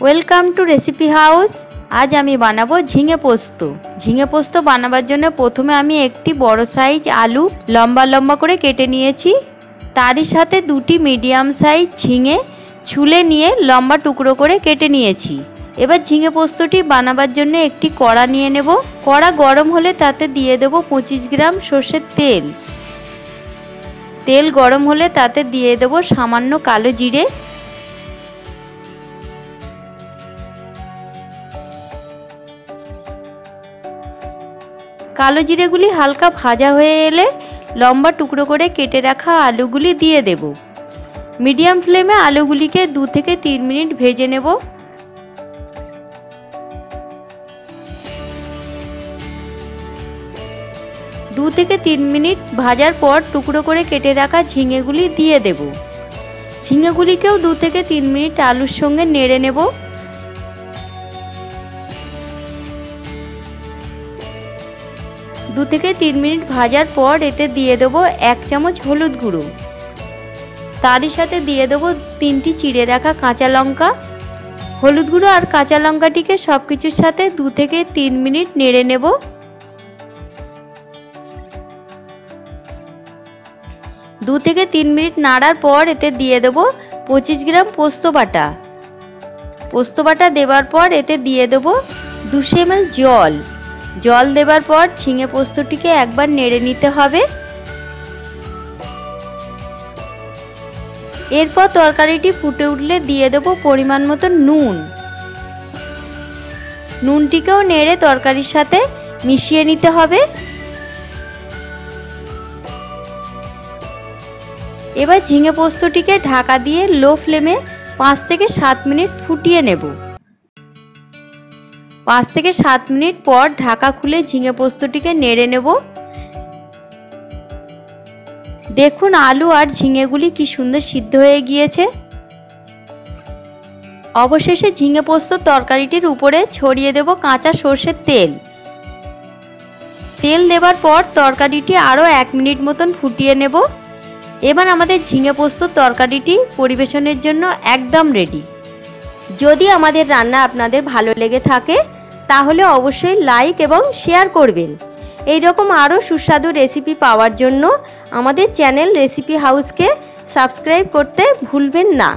Welcome to recipe house আজ আমি বানাবো ঝিঙে পোস্ত। ঝিঙে পোস্ত বানাবার জন্য প্রথমে আমি একটি বড় সাইজ আলু লম্বা লম্বা করে কেটে নিয়েছি। তারই সাথে দুটি মিডিয়াম সাইজ ঝিঙে ছুলে নিয়ে লম্বা টুকরো করে কেটে নিয়েছি। এবার ঝিঙে পোস্তটি বানাবার জন্য একটি কড়া নিয়ে নেব। কড়া গরম হলে তাতে দিয়ে দেব পঁচিশ গ্রাম সর্ষের তেল। তেল গরম হলে তাতে দিয়ে দেব সামান্য কালো জিরে। কালো জিরেগুলি হালকা ভাজা হয়ে এলে লম্বা টুকরো করে কেটে রাখা আলুগুলি দিয়ে দেব। মিডিয়াম ফ্লেমে আলুগুলিকে দু থেকে তিন মিনিট ভেজে নেব। দু থেকে তিন মিনিট ভাজার পর টুকরো করে কেটে রাখা ঝিঙেগুলি দিয়ে দেব। ঝিঙেগুলিকেও দু থেকে তিন মিনিট আলুর সঙ্গে নেড়ে নেব। দু থেকে তিন মিনিট ভাজার পর এতে দিয়ে দেবো এক চামচ হলুদ গুঁড়ো। তারই সাথে দিয়ে দেবো তিনটি চিড়ে রাখা কাঁচা লঙ্কা। হলুদ গুঁড়ো আর কাঁচা লঙ্কাটিকে সব কিছুর সাথে দু থেকে তিন মিনিট নেড়ে নেব। দু থেকে তিন মিনিট নাড়ার পর এতে দিয়ে দেবো পঁচিশ গ্রাম পোস্ত বাটা। পোস্ত বাটা দেওয়ার পর এতে দিয়ে দেবো দুশো এম জল। জল দেবার পর ঝিঙে পোস্তটিকে একবার নেড়ে নিতে হবে। এরপর তরকারিটি ফুটে উঠলে দিয়ে দেবো পরিমাণ মতো নুন। নুনটিকেও নেড়ে তরকারির সাথে মিশিয়ে নিতে হবে। এবার ঝিঙে পোস্তটিকে ঢাকা দিয়ে লো ফ্লেমে পাঁচ থেকে সাত মিনিট ফুটিয়ে নেব। পাঁচ থেকে সাত মিনিট পর ঢাকা খুলে ঝিঙে পোস্তটিকে নেড়ে নেব। দেখুন আলু আর ঝিঙেগুলি কি সুন্দর সিদ্ধ হয়ে গিয়েছে। অবশেষে ঝিঙে পোস্ত তরকারিটির উপরে ছড়িয়ে দেব কাঁচা সর্ষের তেল। তেল দেবার পর তরকারিটি আরও এক মিনিট মতন ফুটিয়ে নেব। এবার আমাদের ঝিঙে পোস্ত তরকারিটি পরিবেশনের জন্য একদম রেডি। যদি আমাদের রান্না আপনাদের ভালো লেগে থাকে তাহলে অবশ্যই লাইক এবং শেয়ার করবেন। এই রকম আরও সুস্বাদু রেসিপি পাওয়ার জন্য আমাদের চ্যানেল রেসিপি হাউসকে সাবস্ক্রাইব করতে ভুলবেন না।